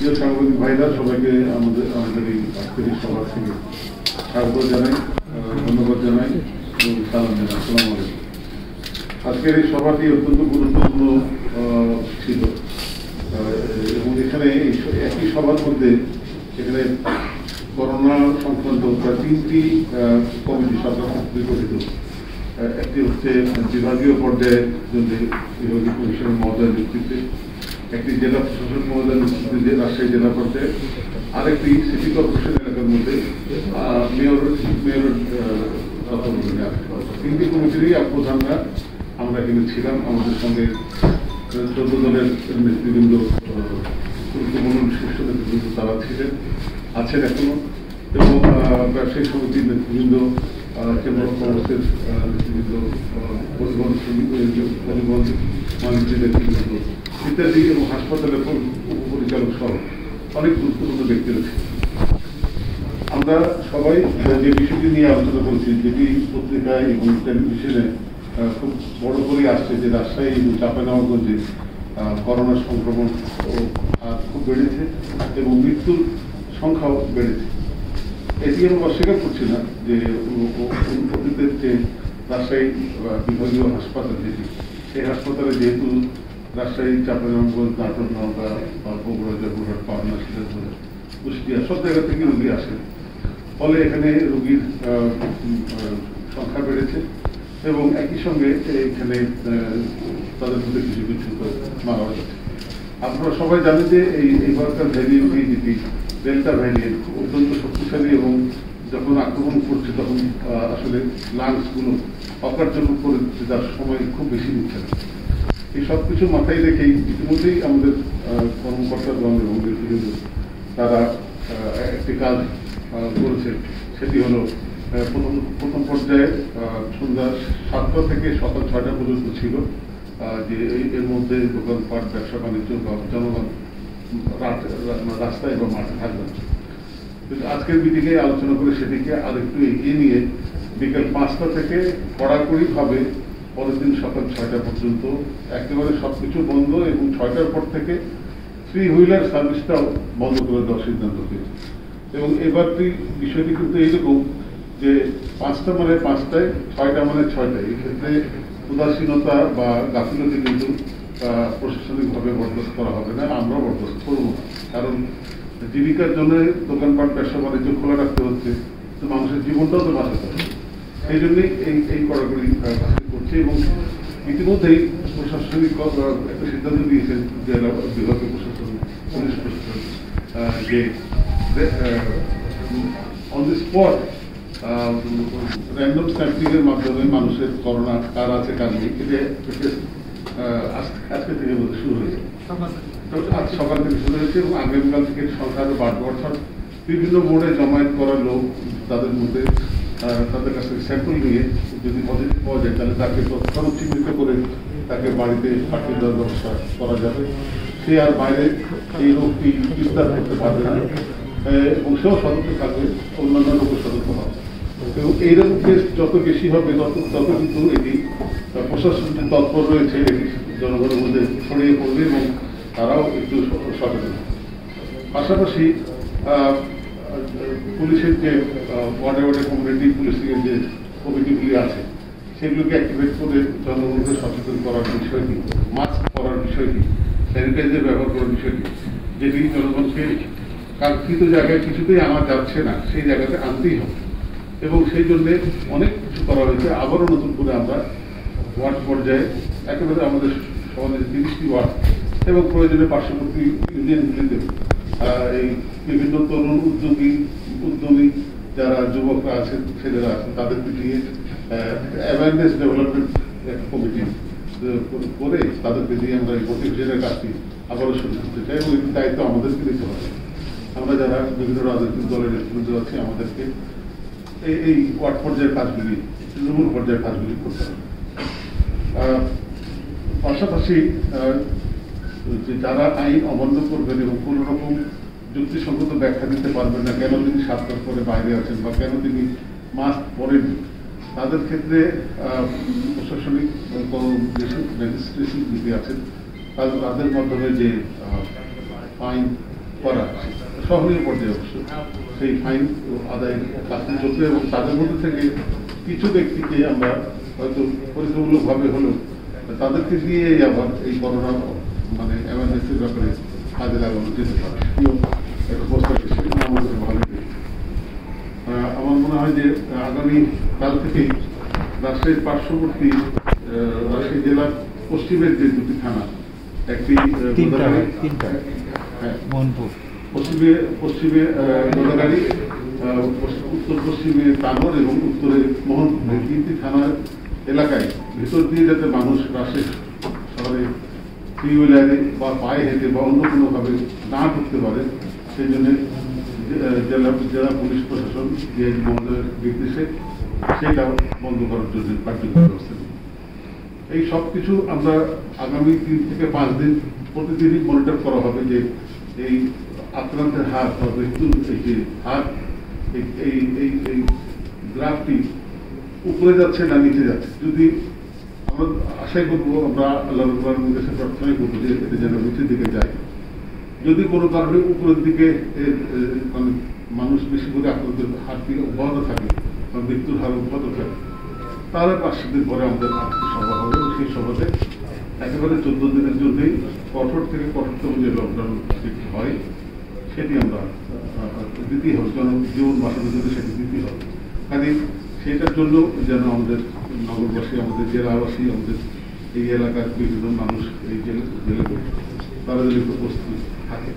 প্রিয় সাংবাদিক ভাইরা, সবাইকে আমাদের আমাদের এই আজকের সভা থেকে স্বাগত জানাই ধন্যবাদ জানাই এবং সালাম জানাই। আসসালামু আলাইকুম। আজকের এই সভাটি অত্যন্ত গুরুত্বপূর্ণ ছিল। এবং এখানে একই সভার মধ্যে এখানে করোনা সংক্রান্ত প্রায় তিনটি কমিটি সরকার গঠিত। একটি হচ্ছে বিভাগীয় পর্যায়ে বিভাগীয় কমিশনের মহোদয়ের নেতৃত্বে। একটি জেলা প্রশাসক মহোদয়ের নেতৃত্বে রাজশাহী জেলা পর্যায়ে। আরেকটি সিটি কর্পোরেশন এলাকার মধ্যে মেয়র মেয়র। তিনটি কমিটিরই প্রধানরা আমরা এখানে ছিলাম। আমাদের সঙ্গে চোদ্দ দলের নেতৃবৃন্দ গুরুত্বপূর্ণ শীর্ষ নেতৃবৃন্দ তারা ছিলেন, আছেন এখনও। এবং ব্যবসায়ী সমিতির নেতৃবৃন্দ কেন্দ্র কংগ্রেসের নেতৃবৃন্দ পরিবহন পরিবহন বাণিজ্যের নেতৃবৃন্দ। ইত্যাদি এবং হাসপাতালের পরি- উপপরিচালক সহ অনেক গুরুত্বপূর্ণ ব্যক্তিরা ছিলেন আমরা সবাই যে বিষয়টি নিয়ে আলোচনা করছি যেটি পত্রিকায় এবং টেলিভিশনে খুব বড় করে আসছে যে রাজশাহী এবং চাঁপাইনবাবগঞ্জে আহ, করোনা সংক্রমণ খুব বেড়েছে এবং মৃত্যুর সংখ্যাও বেড়েছে। এটি আমি অস্বীকার করছি না যে অতীতের যে রাজশাহী বিভাগীয় হাসপাতাল যেটি সেই হাসপাতালে যেহেতু রাজশাহী, চাঁপাইনবাবগঞ্জ নাটোর নওগাঁ বা বগুড়া জয়পুরহাট পাবনা, সিরাজগঞ্জ, কুষ্টিয়া, সব জায়গা থেকে রোগী আসে। ফলে এখানে রোগীর সংখ্যা বেড়েছে এবং একই সঙ্গে এখানে তাদের মধ্যে কিছু কিছু মারা যাচ্ছে। আপনারা সবাই জানেন যে এই এইবারকার ভ্যারিয়েন্ট, এই যেটি ডেল্টা ভ্যারিয়েন্ট, অত্যন্ত শক্তিশালী এবং যখন আক্রমণ করছে তখন আসলে লাংসগুলো অকার্যকর করে দিচ্ছে যার সময় খুব বেশি নিচ্ছে না। এই সব কিছু মাথায় রেখেই ইতিমধ্যেই আমাদের কর্মকর্তাগণ এবং নেতৃবৃন্দ তারা একটি কাজ করেছে। সেটি হলো প্রথম প্রথম পর্যায়ে সন্ধ্যা সাতটা থেকে সকাল ছয়টা পর্যন্ত ছিল যে এর মধ্যে দোকানপাট, ব্যবসা বাণিজ্য বা জনগণ রাস্তায় বা মাঠে থাকবে। কিন্তু আজকের মিটিংয়ে আলোচনা করে সেটিকে আরেকটু এগিয়ে নিয়ে বিকেল পাঁচটা থেকে কড়াকড়িভাবে পরের দিন সকাল ছয়টা পর্যন্ত একেবারে সবকিছু বন্ধ এবং ছয়টার পর থেকে থ্রি হুইলার সার্ভিসটাও বন্ধ করে দেওয়ার সিদ্ধান্ত হয়েছে। এবং এবারটি বিষয়টি কিন্তু এইরকম যে পাঁচটা মানে পাঁচটায়, ছয়টা মানে ছয়টায়। এক্ষেত্রে উদাসীনতা বা গাফিলতি কিন্তু প্রশাসনিকভাবে বরদাস্ত করা হবে না, আমরাও বরদাস্ত করব না। কারণ জীবিকার জন্য দোকানপাট, ব্যবসা বাণিজ্য খোলা রাখতে হচ্ছে, তো মানুষের জীবনটাও তো বাঁচাতে হবে। সেই জন্যই এই এই কড়াকড়ি আহ, এবং ইতিমধ্যেই প্রশাসনিক একটা সিদ্ধান্ত দিয়েছেন জেলা বিভাগীয় প্রশাসন পুলিশ প্রশাসন যে on the spot random sampling এর মাধ্যমে মানুষের করোনা কার আছে কার নেই এটা আজকে থেকে বোধহয় শুরু হয়েছে তো আজ সকাল থেকে শুরু হয়েছে এবং আগামীকাল থেকে আরও বাড়বে অর্থাৎ বিভিন্ন বোর্ডে জমায়েত করা লোক তাদের মধ্যে তাদের কাছ স্যাম্পল নিয়ে যদি পজিটিভ পাওয়া যায়, তাহলে তাকে তৎক্ষণাৎ চিহ্নিত করে তাকে বাড়িতে পাঠিয়ে দেওয়ার ব্যবস্থা করা যাবে। সে আর বাইরে এই রোগটি বিস্তার করতে পারবে না। এবং সেও সতর্ক থাকবে, অন্যান্য লোকের সতর্ক হবে। এবং এইরকম কেস যত বেশি হবে, তত তত কিন্তু এটি প্রশাসন যে তৎপর রয়েছে, এটি জনগণের মধ্যে ছড়িয়ে পড়বে এবং তারাও একটু সচেতন পাশাপাশি পুলিশের যে ওয়ার্ডে ওয়ার্ডে কমিউনিটি পুলিশের যে কমিটিগুলি আছে, সেগুলোকে অ্যাক্টিভেট করে জনগণকে সচেতন করার বিষয়টি মাস্ক পরার বিষয়টি স্যানিটাইজার ব্যবহার করার বিষয়টি যেটি জনগণকে কাঙ্ক্ষিত জায়গায় কিছুতেই আনা যাচ্ছে না, সেই জায়গাতে আনতেই হবে। এবং সেই জন্যে অনেক কিছু করা হয়েছে। আবারও নতুন করে আমরা ওয়ার্ড পর্যায়ে একেবারে আমাদের সমাজের তিরিশটি ওয়ার্ড এবং প্রয়োজনে পার্শ্ববর্তী ইউনিয়নগুলিতে এই বিভিন্ন তরুণ উদ্যোগী উদ্যমী যারা যুবকরা আছেন, ছেলেরা আছেন তাদেরকে নিয়ে অ্যাওয়ারনেস ডেভেলপমেন্ট একটা কমিটি করে তাদেরকে দিয়ে আমরা এই মোটিভেশনের কাজটি আবারও শুরু করতে চাই এবং এটির দায়িত্ব আমাদেরকে নিতে হবে। আমরা যারা বিভিন্ন রাজনৈতিক দলের নেতৃত্ব আছি, আমাদেরকে এই এই ওয়ার্ড পর্যায়ের কাজগুলি, তৃণমূল পর্যায়ের কাজগুলি করতে হবে। পাশাপাশি যে যারা আইন অমান্য করবেন এবং কোনো রকম যুক্তিসঙ্গত ব্যাখ্যা দিতে পারবেন না, কেন তিনি সাতটার পরে বাইরে আছেন বা কেন তিনি মাস্ক পরেননি, তাদের ক্ষেত্রে প্রশাসনিক ম্যাজিস্ট্রেশন যিনি আছেন তাদের মাধ্যমে যে ফাইন করা সহনীয় পর্যায়ে অবশ্য, সেই ফাইন আদায়ের কাজটি চলছে এবং তাদের মধ্যে থেকে কিছু ব্যক্তিকে আমরা হয়তো পরীক্ষামূলকভাবে হলেও তাদেরকে দিয়েই আবার এই করোনা মানে অ্যাওয়ারনেসের ব্যাপারে কাজে লাগানো যেতে পারে। একটা প্রস্তাব সেটা ভালো আমার মনে হয় যে আগামী কাল থেকেই রাজশাহীর পার্শ্ববর্তী রাজশাহী জেলার পশ্চিমের যে দুটি থানা একটি। হ্যাঁ মোহনপুর। পশ্চিমে পশ্চিমে গোদাগাড়ি উত্তর পশ্চিমে তানোর এবং উত্তরে মোহনপুর। তিনটি থানার এলাকায় ভিতর দিয়ে যাতে মানুষ রাজশাহী শহরে থ্রি হুইলারে বা পায়ে হেঁটে বা অন্য কোনোভাবে না ঢুকতে পারে, সেই জন্য জেলা জেলা পুলিশ প্রশাসন যে মহোদয়ের নির্দেশে সেটা বন্ধ করার জন্য কার্যকর ব্যবস্থা এই সব কিছু আমরা আগামী তিন থেকে পাঁচ দিন প্রতিদিনই মনিটর করা হবে যে এই আক্রান্তের হার বা মৃত্যুর এই যে হার এই- এই গ্রাফটি উপরে যাচ্ছে না নিচে যাচ্ছে। যদি আশাই করব, আমরা আল্লাহ রহমানের কাছে প্রার্থনাই করব যে এটা যেন নিচের দিকে যায়। যদি কোনো কারণে উপরের দিকে মানে মানুষ বেশি করে আক্রান্তের হারটি অব্যাহত থাকে, বা মৃত্যুর হার অব্যাহত থাকে, তাহলে পাঁচ দিন পরে আমাদের সভা হবে সেই সভাতে একেবারে চোদ্দ দিনের জন্যই কঠোর থেকে কঠোরতম যে লকডাউন হয়, সেটি আমরা দিতেই হবে। জন জীবন বাঁচানোর জন্য সেটি দিতেই হবে। কাজে সেটার জন্য যেন আমাদের নগরবাসী আমাদের জেলাবাসী, আমাদের এই এলাকার বিভিন্ন মানুষ এই জেলে জেলে তারা যেন উপস্থিত থাকে।